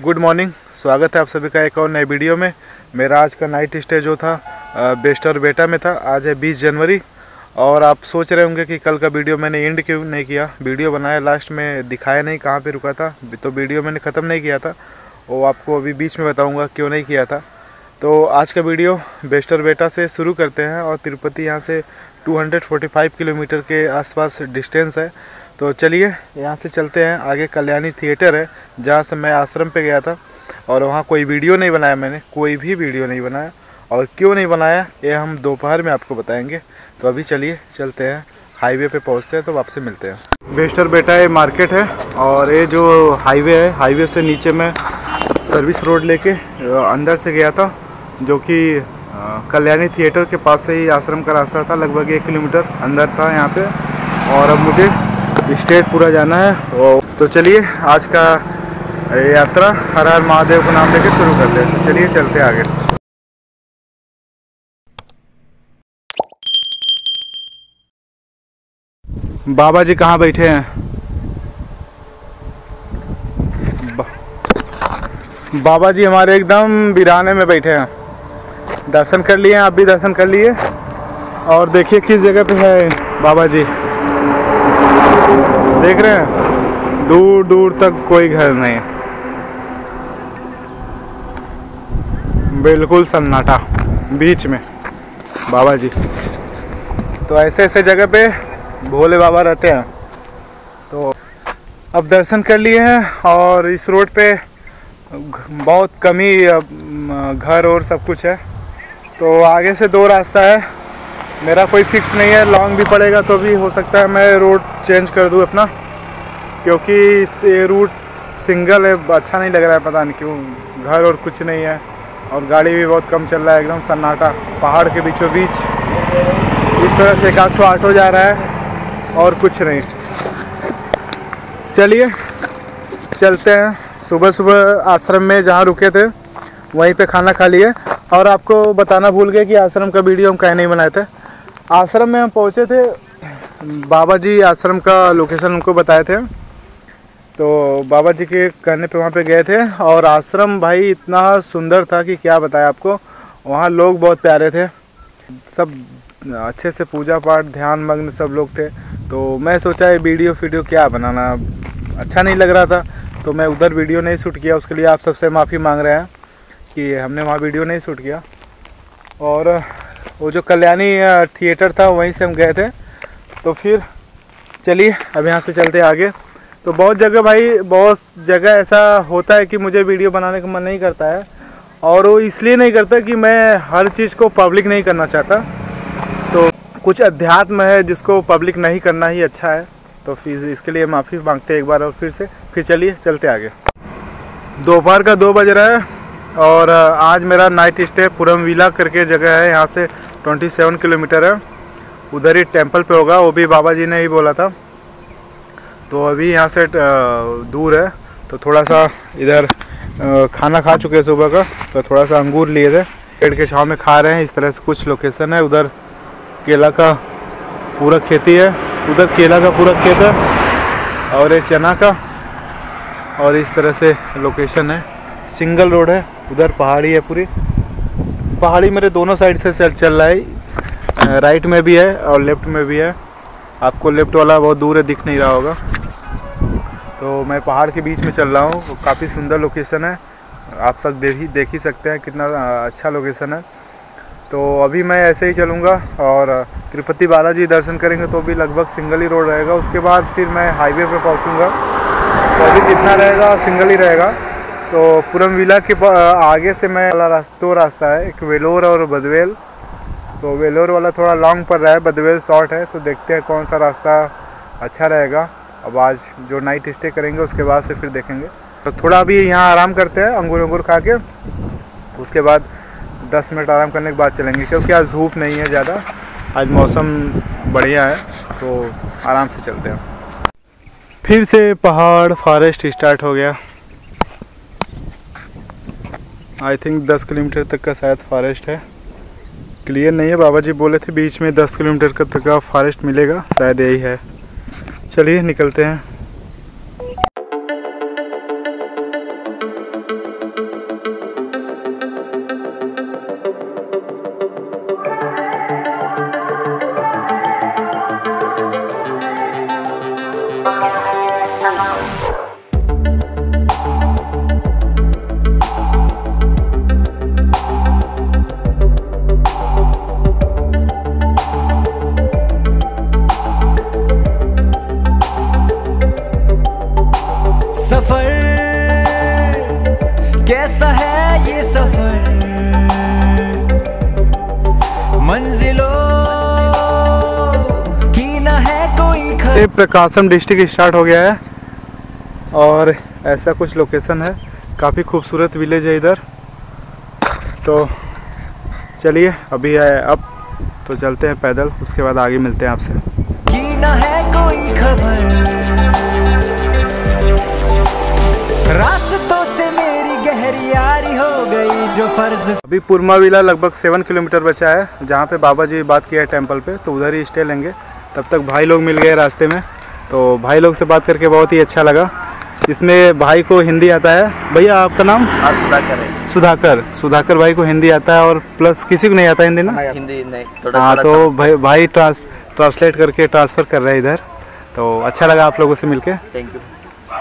Good morning, स्वागत है आप सभी का एक और नए वीडियो में। मेरा आज का नाइट स्टे जो था बेस्ट और बेटा में था, आज है 20 जनवरी। और आप सोच रहे होंगे कि कल का वीडियो मैंने एंड क्यों नहीं किया? वीडियो बनाया लास्ट में दिखाया नहीं कहाँ पे रुका था तो वीडियो मैंने ख़त्म नहीं किया था। वो आपको अभी बीच में बताऊँगा क्यों नहीं किया था। तो आज का वीडियो बेस्ट और बेटा से शुरू करते हैं और तिरुपति यहाँ से 245 किलोमीटर के आसपास डिस्टेंस है। तो चलिए यहाँ से चलते हैं। आगे कल्याणी थिएटर है जहाँ से मैं आश्रम पे गया था और वहाँ कोई वीडियो नहीं बनाया मैंने कोई भी वीडियो नहीं बनाया। और क्यों नहीं बनाया ये हम दोपहर में आपको बताएँगे। तो अभी चलिए चलते हैं। हाईवे पे पहुँचते हैं तो वापसी मिलते हैं। बेस्टर बेटा ये मार्केट है और ये जो हाईवे है हाईवे से नीचे मैं सर्विस रोड अ, अंदर से गया था जो कि कल्याणी थिएटर के पास से ही आश्रम का रास्ता था लगभग एक किलोमीटर अंदर था यहाँ पे। और अब मुझे स्टेट पूरा जाना है और तो चलिए आज का यात्रा हर हर महादेव का नाम लेके शुरू करते हैं। तो चलिए चलते आगे। बाबा जी कहाँ बैठे हैं? बा- बाबा जी हमारे एकदम बिराने में बैठे हैं। दर्शन कर लिए आप भी दर्शन कर लिए। और देखिए किस जगह पे है बाबा जी। देख रहे हैं? दूर दूर तक कोई घर नहीं। बिल्कुल सन्नाटा बीच में। बाबा जी तो ऐसे ऐसे जगह पे भोले बाबा रहते हैं। तो अब दर्शन कर लिए हैं और इस रोड पे बहुत कमी म, घर और सब कुछ है। तो आगे से दो रास्ता है। मेरा कोई फिक्स नहीं है लॉन्ग भी पड़ेगा तो भी हो सकता है मैं रूट चेंज कर दूँ अपना, क्योंकि इस, ये रूट सिंगल है अच्छा नहीं लग रहा है पता नहीं क्यों, घर और कुछ नहीं है, और गाड़ी भी बहुत कम चल रहा है, एकदम सन्नाटा, पहाड़ के बीचों बीच। इस तरह से एक आध ठो ऑटो जा रहा है, और कुछ नहीं। चलिए, चलते हैं। सुबह सुबह आश्रम में जहाँ रुके थे, वहीं पे खाना खा लिए। और आपको बताना भूल गए कि आश्रम का वीडियो हम कहीं नहीं बनाए थे। आश्रम में हम पहुँचे थे। बाबा जी आश्रम का लोकेशन उनको बताए थे। तो बाबा जी के कहने पे वहाँ पे गए थे और आश्रम भाई इतना सुंदर था कि क्या बताया आपको, वहाँ लोग बहुत प्यारे थे। सब अच्छे से पूजा पाठ, ध्यान मग्न सब लोग थे। तो मैं सोचा ये वीडियो वीडियो क्या बनाना अच्छा नहीं लग रहा था। तो मैं उधर वीडियो नहीं शूट किया, उसके लिए आप सबसे माफ़ी मांग रहे हैं कि हमने वहाँ वीडियो नहीं शूट किया। और वो जो कल्याणी थिएटर था, वहीं से हम गए थे। तो फिर चलिए, अब यहाँ से चलते आगे। तो बहुत जगह भाई, बहुत जगह ऐसा होता है कि मुझे वीडियो बनाने का मन नहीं करता है। और वो इसलिए नहीं करता कि मैं हर चीज़ को पब्लिक नहीं करना चाहता। तो कुछ अध्यात्म है, जिसको पब्लिक नहीं करना ही अच्छा है। तो फिर इसके लिए माफ़ी मांगते हैं एक बार और फिर से। फिर चलिए, चलते आगे। दोपहर का दो बज रहा है और आज मेरा नाइट स्टे पुरम विला करके जगह है। यहाँ से 27 किलोमीटर है। उधर ही टेंपल पे होगा, वो भी बाबा जी ने ही बोला था। तो अभी यहाँ से दूर है। तो थोड़ा सा इधर खाना खा चुके हैं सुबह का तो थोड़ा सा अंगूर लिए थे। पेड़ के छाँव में खा रहे हैं, इस तरह से कुछ लोकेशन है। उधर केला का पूरा खेती है। उधर केला का पूरा खेत है और ये चना का। और इस तरह से लोकेशन है। सिंगल रोड है, उधर पहाड़ी है पूरी। पहाड़ी मेरे दोनों साइड से चल चल रहा है। राइट में भी है और लेफ़्ट में भी है। आपको लेफ़्ट वाला बहुत दूर है, दिख नहीं रहा होगा। तो मैं पहाड़ के बीच में चल रहा हूँ। काफ़ी सुंदर लोकेशन है। आप सब देख ही देख ही सकते हैं कितना अच्छा लोकेशन है। तो अभी मैं ऐसे ही चलूँगा और तिरुपति बालाजी दर्शन करेंगे तो भी लगभग सिंगल ही रोड रहेगा। उसके बाद फिर मैं हाईवे पर पहुँचूँगा। तो अभी जितना रहेगा सिंगल ही रहेगा। तो पुरम विला के आगे से मैं वाला रास्ता दो रास्ता है, एक वेलोर और बदवेल। तो वेलोर वाला थोड़ा लॉन्ग पड़ रहा है, बदवेल शॉर्ट है तो देखते हैं कौन सा रास्ता अच्छा रहेगा। अब आज जो नाइट स्टे करेंगे, उसके बाद से फिर देखेंगे। तो थोड़ा अभी यहाँ आराम करते हैं, अंगूर अंगूर खा के। उसके बाद 10 मिनट आराम करने के बाद चलेंगे, क्योंकि आज धूप नहीं है ज़्यादा। आज मौसम बढ़िया है तो आराम से चलते हैं। फिर से पहाड़ फॉरेस्ट स्टार्ट हो गया। आई थिंक 10 किलोमीटर तक का शायद फॉरेस्ट है। क्लियर नहीं है बाबा जी बोले थे बीच में 10 किलोमीटर तक का फॉरेस्ट मिलेगा, शायद यही है। चलिए, निकलते हैं। ये प्रकाशम डिस्ट्रिक्ट स्टार्ट हो गया है और ऐसा कुछ लोकेशन है। काफ़ी खूबसूरत विलेज है इधर। तो चलिए अभी है अब तो चलते हैं पैदल उसके बाद आगे मिलते हैं आपसे। है कोई खबर? रास्तों से मेरी गहरी यारी हो गई जो फ़र्ज़ अभी पुरमा विला लगभग सेवन किलोमीटर बचा है। जहाँ पे बाबा जी बात किया है टेंपल पे तो उधर ही स्टे लेंगे। तब तक भाई लोग मिल गए रास्ते में। तो भाई लोग से बात करके बहुत ही अच्छा लगा। इसमें भाई को हिंदी आता है। भैया आपका नाम? सुधाकर सुधाकर। सुधाकर भाई को हिंदी आता है और प्लस किसी को नहीं आता हिंदी ना? हिंदी नहीं हाँ तो भाई भाई ट्रांस ट्रांसलेट करके ट्रांसफ़र कर रहे हैं इधर। तो अच्छा लगा आप लोगों से मिलके। थैंक यू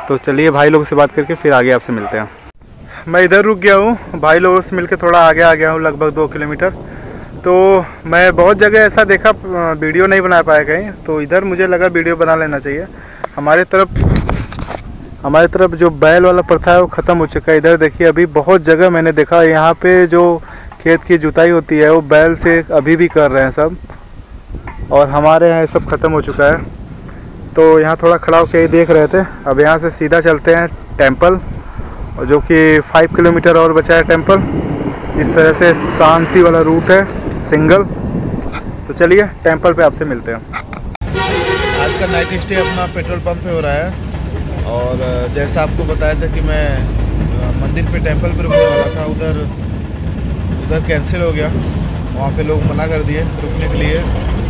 तो चलिए भाई लोगों से बात करके फिर आगे आपसे मिलते हैं। मैं इधर रुक गया हूँ। भाई लोगों से मिलके थोड़ा आगे आ गया हूँ लगभग दो किलोमीटर। तो मैं बहुत जगह ऐसा देखा, वीडियो नहीं बना पाया कहीं तो इधर मुझे लगा वीडियो बना लेना चाहिए। हमारे तरफ़ हमारे तरफ़ जो बैल वाला प्रथा है वो ख़त्म हो चुका है। इधर देखिए, अभी बहुत जगह मैंने देखा, यहाँ पे जो खेत की जुताई होती है, वो बैल से अभी भी कर रहे हैं सब, और हमारे यहाँ सब ख़त्म हो चुका है। तो यहाँ थोड़ा खड़ा होकर देख रहे थे, अब यहाँ से सीधा चलते हैं टेंपल जो कि फाइव किलोमीटर और बचा है टेंपल इस तरह से शांति वाला रूट है। सिंगल। तो चलिए टेंपल पे आपसे मिलते हैं। आज का नाइट स्टे अपना पेट्रोल पंप पे हो रहा है। और जैसा आपको बताया था कि मैं मंदिर पे टेंपल पे रुकने वाला था, उधर उधर कैंसिल हो गया। वहाँ पे लोग मना कर दिए रुकने के लिए।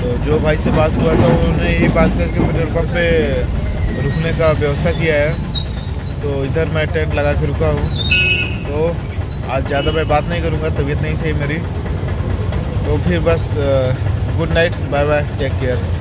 तो जो भाई से बात हुआ था, उन्होंने ये बात करके पेट्रोल पंप पे रुकने का व्यवस्था किया है। तो इधर मैं टेंट लगा के रुका हूँ। तो आज ज़्यादा मैं बात नहीं करूँगा, तबीयत नहीं सही मेरी। तो फिर बस good night bye bye take care